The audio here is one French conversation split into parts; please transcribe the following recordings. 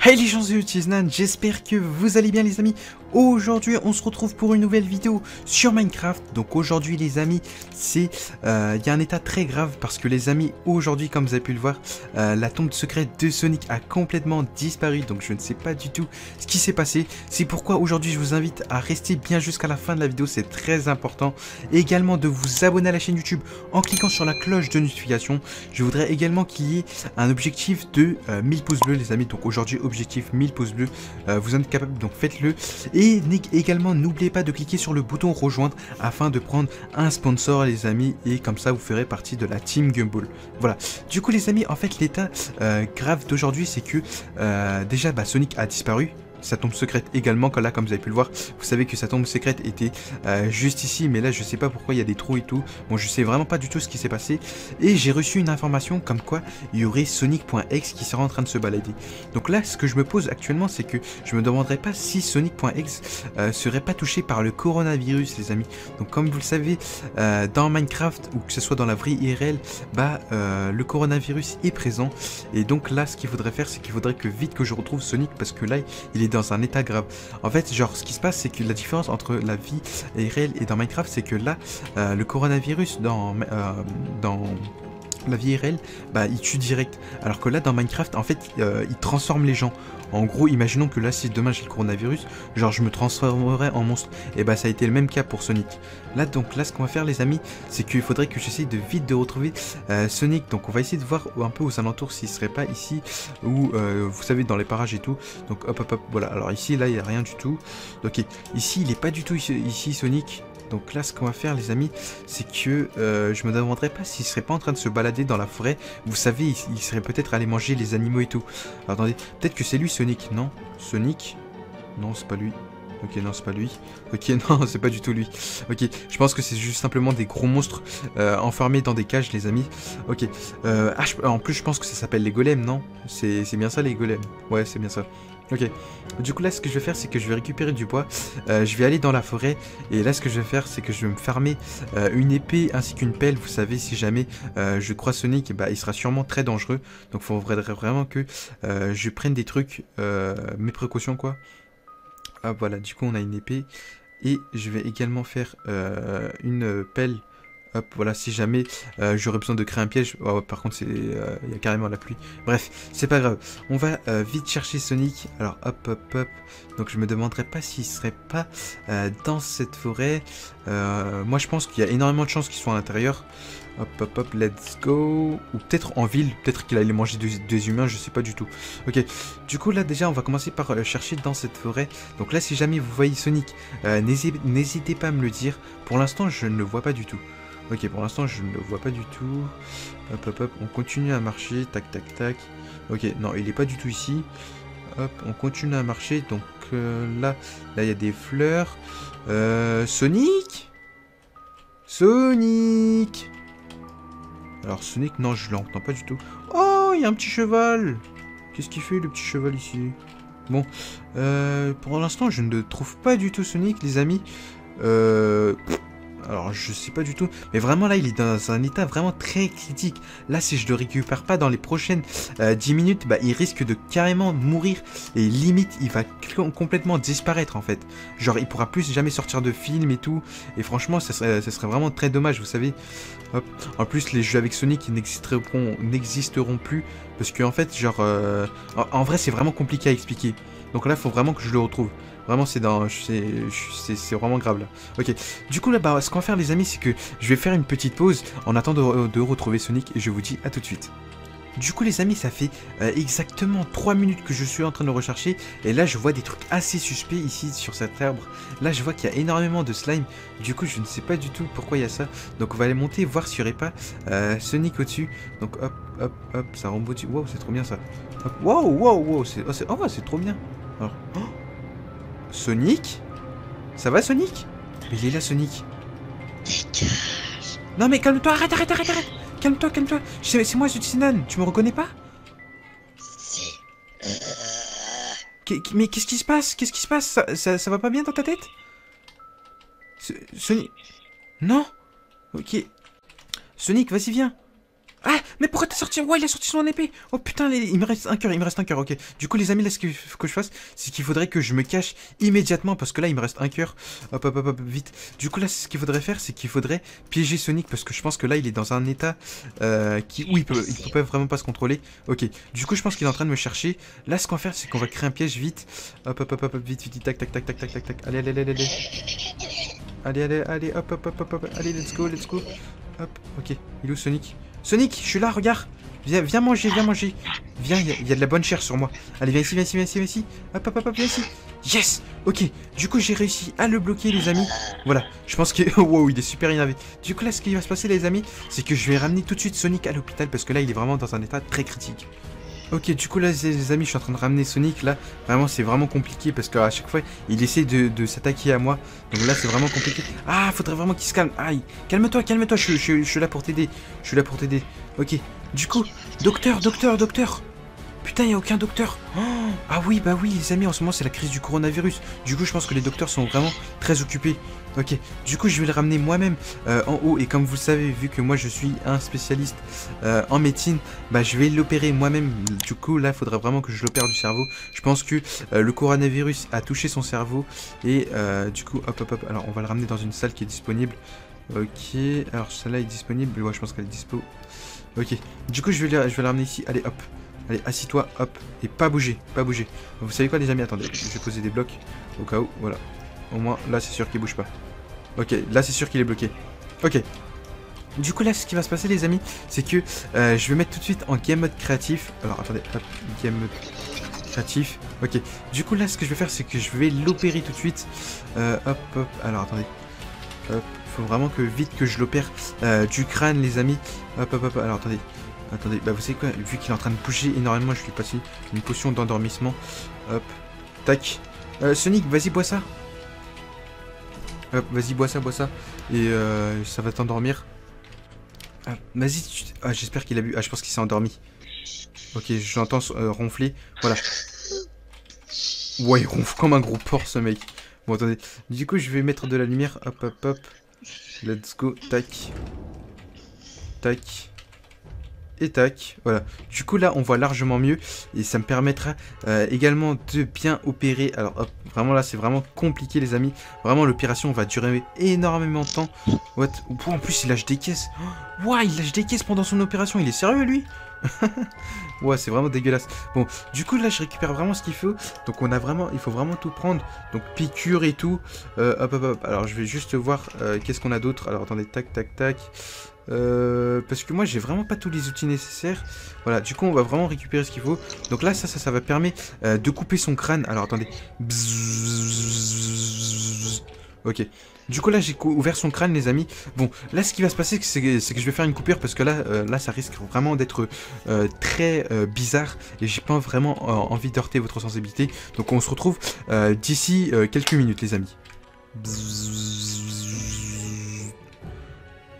Hey les gens de Tiznan, j'espère que vous allez bien les amis. Aujourd'hui on se retrouve pour une nouvelle vidéo sur Minecraft. Donc aujourd'hui les amis, c'est euh, il y a un état très grave parce que les amis, aujourd'hui comme vous avez pu le voir, euh, la tombe secrète de Sonic a complètement disparu. Donc je ne sais pas du tout ce qui s'est passé. C'est pourquoi aujourd'hui je vous invite à rester bien jusqu'à la fin de la vidéo, c'est très important. Et également de vous abonner à la chaîne YouTube en cliquant sur la cloche de notification. Je voudrais également qu'il y ait un objectif de 1000 euh, pouces bleus les amis. Donc aujourd'hui objectif 1000 pouces bleus, vous en êtes capable donc faites-le. Et également, n'oubliez pas de cliquer sur le bouton rejoindre afin de prendre un sponsor, les amis, et comme ça, vous ferez partie de la team Gumball. Voilà. Du coup, les amis, en fait, l'état euh, grave d'aujourd'hui, c'est que euh, déjà, bah, Sonic a disparu sa tombe secrète également, quand là, comme vous avez pu le voir, vous savez que sa tombe secrète était euh, juste ici, mais là, je sais pas pourquoi il y a des trous et tout. Bon, je sais vraiment pas du tout ce qui s'est passé. Et j'ai reçu une information comme quoi il y aurait Sonic.exe qui serait en train de se balader. Donc là, ce que je me pose actuellement, c'est que je me demanderais pas si Sonic.exe euh, serait pas touché par le coronavirus, les amis. Donc comme vous le savez, euh, dans Minecraft, ou que ce soit dans la vraie IRL, bah, le coronavirus est présent. Et donc là, ce qu'il faudrait faire, c'est qu'il faudrait que vite que je retrouve Sonic, parce que là, il est un état grave. En fait, genre, ce qui se passe, c'est que la différence entre la vie réelle et dans Minecraft, c'est que là, euh, le coronavirus dans, euh, dans la vie réelle, bah, il tue direct. Alors que là, dans Minecraft, en fait, euh, il transforme les gens. En gros, imaginons que là, si demain j'ai le coronavirus, genre je me transformerais en monstre. Et bah ça a été le même cas pour Sonic. Là, donc là, ce qu'on va faire, les amis, c'est qu'il faudrait que j'essaye de vite de retrouver euh, Sonic. Donc on va essayer de voir un peu aux alentours s'il serait pas ici ou euh, vous savez dans les parages et tout. Donc hop hop hop, voilà. Alors ici, là, il n'y a rien du tout. Ok, ici, il est pas du tout ici Sonic. Donc là, ce qu'on va faire, les amis, c'est que euh, je me demanderais pas s'il serait pas en train de se balader dans la forêt. Vous savez, il, serait peut-être allé manger les animaux et tout. attendez, peut-être que c'est lui, Sonic. Non? Sonic? Non, c'est pas lui. Ok, non, c'est pas lui. Ok, non, c'est pas du tout lui. Ok, je pense que c'est juste simplement des gros monstres euh, enfermés dans des cages, les amis. Ok. Euh, ah, en plus, je pense que ça s'appelle les golems, non? C'est bien ça, les golems? Ouais, c'est bien ça. Ok. Du coup, là, ce que je vais faire, c'est que je vais récupérer du bois. Euh, je vais aller dans la forêt. Et là, ce que je vais faire, c'est que je vais me farmer euh, une épée ainsi qu'une pelle. Vous savez, si jamais euh, je crois Sonic, bah, il sera sûrement très dangereux. Donc, il faudrait vraiment que je prenne des trucs, mes précautions, quoi. Ah, voilà. Du coup, on a une épée. Et je vais également faire une pelle Hop, voilà, si jamais euh, j'aurais besoin de créer un piège. Oh, par contre, euh, il y a carrément la pluie. Bref, c'est pas grave. On va euh, vite chercher Sonic. Alors, hop, hop, hop. Donc, je me demanderais pas s'il serait pas dans cette forêt. moi, je pense qu'il y a énormément de chances qu'il soit à l'intérieur. Hop, hop, hop, let's go. Ou peut-être en ville. Peut-être qu'il allait manger des, humains, je sais pas du tout. Ok. Du coup, là, déjà, on va commencer par chercher dans cette forêt. Donc là, si jamais vous voyez Sonic, n'hésitez pas à me le dire. Pour l'instant, je ne le vois pas du tout. Ok, pour l'instant, je ne le vois pas du tout. Hop, hop, hop. On continue à marcher. Tac, tac, tac. Ok, non, il n'est pas du tout ici. Hop, on continue à marcher. Donc euh, là, là, il y a des fleurs. Euh, Sonic Sonic Alors, Sonic, non, je l'entends pas du tout. Oh, il y a un petit cheval Qu'est-ce qu'il fait, le petit cheval, ici? Bon, euh, pour l'instant, je ne trouve pas du tout Sonic, les amis. Euh... Alors je sais pas du tout. Mais vraiment là il est dans un état vraiment très critique. Là si je le récupère pas dans les prochaines 10 euh, minutes, bah il risque de carrément mourir. Et limite il va complètement disparaître en fait. Genre il pourra plus jamais sortir de film et tout. Et franchement ça serait, ça serait vraiment très dommage vous savez. En plus les jeux avec Sonic n'existeront plus. Parce qu'en en fait genre... Euh, en, vrai c'est vraiment compliqué à expliquer. Donc là faut vraiment que je le retrouve. Vraiment, c'est dans, vraiment grave là. Ok. Du coup là, bah, ce faire les amis, c'est que je vais faire une petite pause en attendant de, retrouver Sonic et je vous dis à tout de suite. Du coup les amis ça fait euh, exactement 3 minutes que je suis en train de rechercher et là je vois des trucs assez suspects ici sur cet arbre. Là je vois qu'il y a énormément de slime, du coup je ne sais pas du tout pourquoi il y a ça. Donc on va aller monter voir s'il n'y aurait pas euh, Sonic au-dessus. Donc hop hop hop ça remonte au-dessus. Wow c'est trop bien ça. Wow wow wow c'est oh, oh, trop bien. Oh, Sonic? Ça va Sonic? Il est là Sonic. Non mais calme-toi, arrête, arrête, arrête, arrête. Calme-toi, calme-toi. C'est moi Sinan, tu me reconnais pas? Mais qu'est-ce qui se passe? Qu'est-ce qui se passe? Ça, ça, va pas bien dans ta tête? Sonic Non? Ok. Sonic, vas-y, viens Ah, mais pourquoi t'as sorti? Ouais, il a sorti son épée Oh putain, il me reste un cœur, il me reste un cœur, ok. Du coup, les amis, là, ce faut que je fasse, c'est qu'il faudrait que je me cache immédiatement, parce que là, il me reste un cœur. Hop, hop, hop, hop, vite. Du coup, là, ce qu'il faudrait faire, c'est qu'il faudrait piéger Sonic, parce que je pense que là, il est dans un état euh, qui, où il peut, il peut vraiment pas se contrôler. Ok, du coup, je pense qu'il est en train de me chercher. Là, ce qu'on va faire, c'est qu'on va créer un piège vite. Hop, hop, hop, hop, vite, vite, tac, tac, tac, tac, tac, tac, tac. Allez, allez, allez, allez. Allez, allez, allez, hop, hop, hop, hop, hop. Allez, let's go, let's go. Hop, ok. Il est où Sonic? Sonic, je suis là, regarde. Viens, viens manger, viens manger. Viens, il y, a de la bonne chair sur moi. Allez, viens ici, viens ici, viens ici, viens ici. Hop, hop, hop, hop, viens ici. Yes Ok, du coup, j'ai réussi à le bloquer, les amis. Voilà, je pense que... wow, il est super énervé. Du coup, là, ce qui va se passer, les amis, c'est que je vais ramener tout de suite Sonic à l'hôpital parce que là, il est vraiment dans un état très critique. Ok, du coup là les amis, je suis en train de ramener Sonic là. Vraiment, c'est vraiment compliqué parce qu'à chaque fois, il essaie de, s'attaquer à moi. Donc là, c'est vraiment compliqué. Ah, faudrait vraiment qu'il se calme. Aïe, calme-toi, calme-toi, je, je, suis là pour t'aider. Je suis là pour t'aider. Ok, du coup, docteur, docteur, docteur. Putain, il a aucun docteur. Oh, ah oui, bah oui, les amis, en ce moment, c'est la crise du coronavirus. Du coup, je pense que les docteurs sont vraiment très occupés. Ok, du coup je vais le ramener moi-même euh, en haut et comme vous le savez, vu que moi je suis un spécialiste euh, en médecine, bah je vais l'opérer moi-même. Du coup là, il faudrait vraiment que je l'opère du cerveau. Je pense que euh, le coronavirus a touché son cerveau et du coup, hop hop hop, alors on va le ramener dans une salle qui est disponible. Ok, alors celle-là est disponible, ouais je pense qu'elle est dispo. Ok, du coup je vais, je vais la ramener ici, allez hop. Allez, assis-toi, hop, et pas bouger, pas bouger. Vous savez quoi les amis, attendez, je vais poser des blocs au cas où, voilà. Au moins, là, c'est sûr qu'il bouge pas. Ok, là, c'est sûr qu'il est bloqué. Ok. Du coup, là, ce qui va se passer, les amis, c'est que euh, je vais mettre tout de suite en game mode créatif. Alors, attendez, hop, game mode créatif. Ok. Du coup, là, ce que je vais faire, c'est que je vais l'opérer tout de suite. Euh, hop, hop. Alors, attendez. Hop. Faut vraiment que vite que je l'opère euh, du crâne, les amis. Hop, hop, hop. Alors, attendez. Attendez, bah vous savez quoi Vu qu'il est en train de bouger énormément, je lui passe une potion d'endormissement. Hop. Tac. Sonic, vas-y, bois ça. Hop, vas-y, bois ça, bois ça. Et euh, ça va t'endormir. Ah, vas-y, ah, j'espère qu'il a bu. Ah, je pense qu'il s'est endormi. Ok, j'entends euh, ronfler. Voilà. Ouais, il ronfle comme un gros porc, ce mec. Bon, attendez. Du coup, je vais mettre de la lumière. Hop, hop, hop. Let's go. Tac. Tac tac, voilà. Du coup là on voit largement mieux et ça me permettra euh, également de bien opérer. Alors vraiment là c'est vraiment compliqué les amis. Vraiment l'opération va durer énormément de temps. What? En plus il lâche des caisses. Ouais, il lâche des caisses pendant son opération, il est sérieux lui? ouais, c'est vraiment dégueulasse. Bon, du coup, là, je récupère vraiment ce qu'il faut. Donc, on a vraiment, il faut vraiment tout prendre. Donc, piqûre et tout. Euh, hop, hop, hop. Alors, je vais juste voir euh, qu'est-ce qu'on a d'autre. Alors, attendez, tac, tac, tac. Euh, parce que moi j'ai vraiment pas tous les outils nécessaires Voilà du coup on va vraiment récupérer ce qu'il faut Donc là ça ça, ça va permettre euh, de couper son crâne Alors attendez Ok. Du coup là j'ai ouvert son crâne les amis. Bon là ce qui va se passer c'est que, je vais faire une coupure Parce que là, euh, là ça risque vraiment d'être très bizarre Et j'ai pas vraiment envie d'heurter votre sensibilité. Donc on se retrouve d'ici quelques minutes les amis.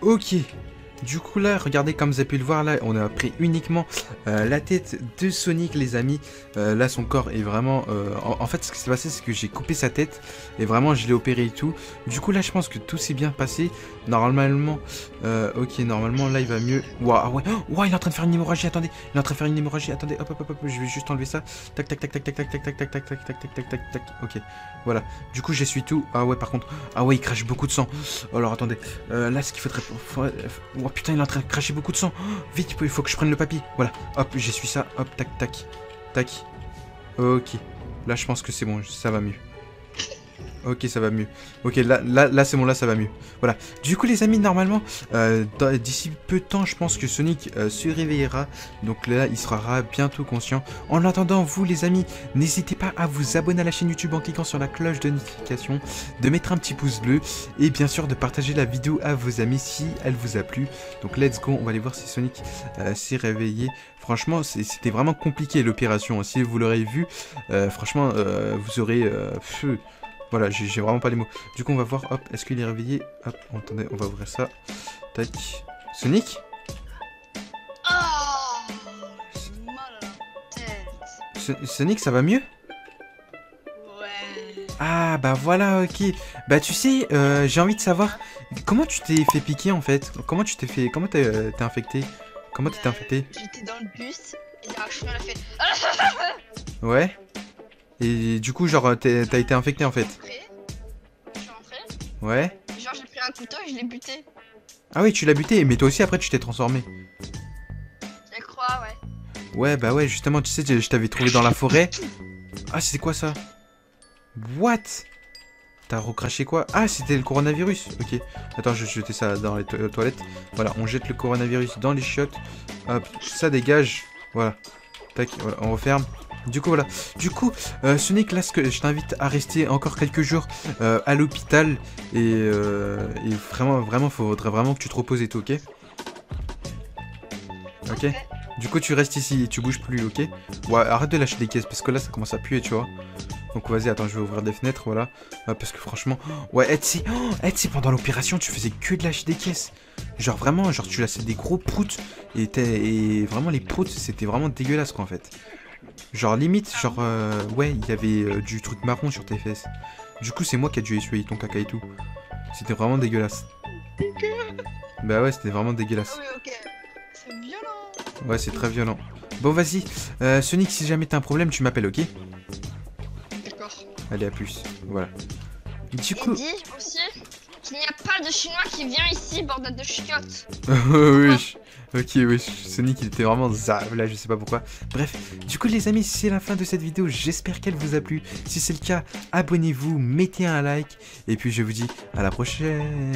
Ok du coup là, regardez comme vous avez pu le voir là, on a pris uniquement euh, la tête de Sonic les amis. Euh, là son corps est vraiment... Euh, en, fait ce qui s'est passé c'est que j'ai coupé sa tête et vraiment je l'ai opéré et tout. Du coup là je pense que tout s'est bien passé. Normalement, ok normalement là il va mieux. Waouh oh, il est en train de faire une hémorragie, attendez. Il est en train de faire une hémorragie, attendez, hop hop hop hop, je vais juste enlever ça. Tac tac tac tac tac tac tac tac tac tac tac tac tac tac tac tac ok. Voilà, du coup j'essuie tout. Ah ouais par contre, ah ouais il crache beaucoup de sang. Alors attendez, là ce qu'il faudrait... Oh putain, il est en train de cracher beaucoup de sang. vite, il faut que je prenne le papier. Voilà, hop, j'essuie ça. Hop, tac, tac, tac. Ok. Là, je pense que c'est bon, ça va mieux. Ok, ça va mieux. Ok, là, là, là c'est bon, là, ça va mieux. Voilà. Du coup, les amis, normalement, euh, d'ici peu de temps, je pense que Sonic euh, se réveillera. Donc là, il sera bientôt conscient. En attendant, vous, les amis, n'hésitez pas à vous abonner à la chaîne YouTube en cliquant sur la cloche de notification, de mettre un petit pouce bleu et bien sûr de partager la vidéo à vos amis si elle vous a plu. Donc, let's go. On va aller voir si Sonic euh, s'est réveillé. Franchement, c'était vraiment compliqué l'opération. Si vous l'aurez vu, franchement, vous aurez... Voilà, j'ai vraiment pas les mots. Du coup, on va voir, hop, est-ce qu'il est réveillé? Hop, attendez, on va ouvrir ça. Tac. Sonic? Sonic, ça va mieux? Ouais. Ah, bah voilà, ok. Bah tu sais, euh, j'ai envie de savoir, comment tu t'es fait piquer en fait? Comment tu t'es fait... Comment t'es euh, infecté? Comment t'étais infecté? J'étais dans le bus et il y a un chemin, elle a fait Ouais. Et du coup, genre, t'as été infecté en fait. Je suis rentré. Ouais. Genre, j'ai pris un couteau et je l'ai buté. Ah oui, tu l'as buté, mais toi aussi après tu t'es transformé. Je crois, ouais. Ouais, bah ouais, justement, tu sais, je t'avais trouvé dans la forêt. Ah, c'était quoi ça? What? T'as recraché quoi? Ah, c'était le coronavirus. Ok. Attends, je vais jeter ça dans les to- euh, toilettes. Voilà, on jette le coronavirus dans les chiottes. Hop, ça dégage. Voilà. Tac, voilà, on referme. Du coup, voilà. Du coup, euh, Sonic, là, que je t'invite à rester encore quelques jours euh, à l'hôpital. Et, euh, et vraiment, vraiment, faudrait vraiment que tu te reposes et tout, ok? Ok? Du coup, tu restes ici et tu bouges plus, ok? Ouais, arrête de lâcher des caisses parce que là, ça commence à puer, tu vois. Donc, vas-y, attends, je vais ouvrir des fenêtres, voilà. Ouais, parce que franchement, ouais, Etsy, oh, Etsy, pendant l'opération, tu faisais que de lâcher des caisses. Genre, vraiment, genre, tu lâchais des gros proutes. Et, et vraiment, les proutes, c'était vraiment dégueulasse, quoi, en fait. Genre, limite, genre, euh, ouais, il y avait euh, du truc marron sur tes fesses. Du coup, c'est moi qui ai dû essuyer ton caca et tout. C'était vraiment dégueulasse. Bah ouais, c'était vraiment dégueulasse. Ah oui, ok. C'est violent. Ouais, c'est très violent. Bon, vas-y. Euh, Sonic, si jamais t'as un problème, tu m'appelles, ok? D'accord. Allez, à plus. Voilà. Du Et coup... dis aussi? Qu'il n'y a pas de chinois qui vient ici, bordel de chiottes. oui, ok, oui, Sonic il était vraiment zab là, je sais pas pourquoi. Bref, du coup les amis, c'est la fin de cette vidéo, j'espère qu'elle vous a plu. Si c'est le cas, abonnez-vous, mettez un like, et puis je vous dis à la prochaine.